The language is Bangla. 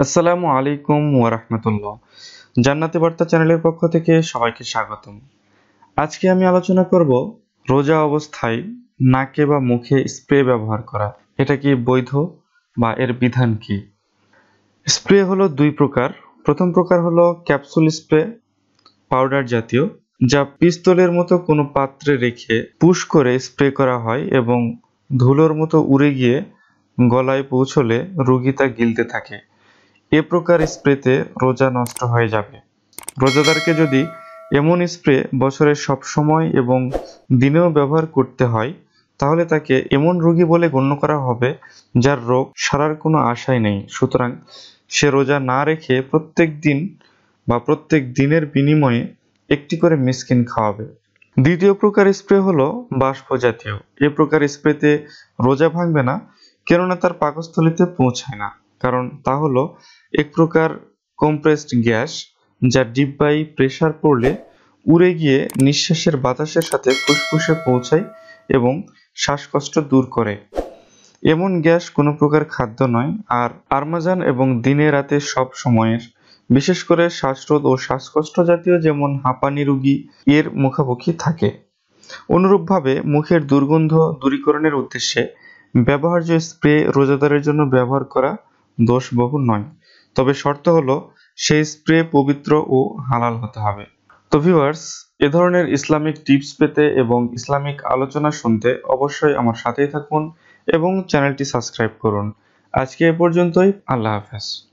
আসসালামু আলাইকুম ওয়ারাহমাতুল্লাহ। জান্নাতি বার্তা চ্যানেলের পক্ষ থেকে সবাইকে স্বাগতম। আজকে আমি আলোচনা করব রোজা অবস্থায় নাকে বা মুখে স্প্রে ব্যবহার করা। এটা কি বৈধ বা এর বিধান কি? স্প্রে হলো দুই প্রকার। প্রথম প্রকার হলো ক্যাপসুল স্প্রে পাউডার জাতীয়, যা পিস্তলের মতো কোনো পাত্রে রেখে পুশ করে স্প্রে করা হয় এবং ধুলোর মতো উড়ে গিয়ে গলায় পৌঁছলে রোগী তা গিলতে থাকে। এ প্রকার স্প্রেতে রোজা নষ্ট হয়ে যাবে। রোজাদারকে যদি এমন স্প্রে বছরের সব সময় এবং দিনেও ব্যবহার করতে হয়, তাহলে তাকে এমন রোগী বলে গণ্য করা হবে যার রোগ সারার কোনো আশাই নেই। সুতরাং সে রোজা না রেখে প্রত্যেক দিন বা প্রত্যেক দিনের বিনিময়ে একটি করে মিসকিন খাওয়াবে। দ্বিতীয় প্রকার স্প্রে হলো বাষ্প জাতীয়। এ প্রকার স্প্রেতে রোজা ভাঙবে না, কেননা তার পাকস্থলিতে পৌঁছায় না। কারণ তা হলো এক প্রকার কম্প্রেসড গ্যাস যা ডিব্বায় প্রেসার পড়লে উড়ে গিয়ে নিঃশ্বাসের বাতাসের সাথে ফুসফুসে পৌঁছায় এবং শ্বাসকষ্ট দূর করে। এমন গ্যাস কোনো প্রকার খাদ্য নয় আর আরমাজান এবং দিনে রাতে সব সময়ের বিশেষ করে শ্বাসরোধ ও শ্বাসকষ্ট জাতীয় যেমন হাঁপানি রোগী এর মুখামুখি থাকে। অনুরূপভাবে মুখের দুর্গন্ধ দূরীকরণের উদ্দেশ্যে ব্যবহার্য স্প্রে রোজাদারের জন্য ব্যবহার করা দোষবহ নয়। তবে শর্ত হলো, সেই স্প্রে পবিত্র ও হালাল হতে হবে। তো ভিউয়ার্স এ ধরনের ইসলামিক টিপস পেতে এবং ইসলামিক আলোচনা শুনতে অবশ্যই আমার সাথেই থাকুন এবং চ্যানেলটি সাবস্ক্রাইব করুন। আজকে এ পর্যন্তই, আল্লাহ হাফেজ।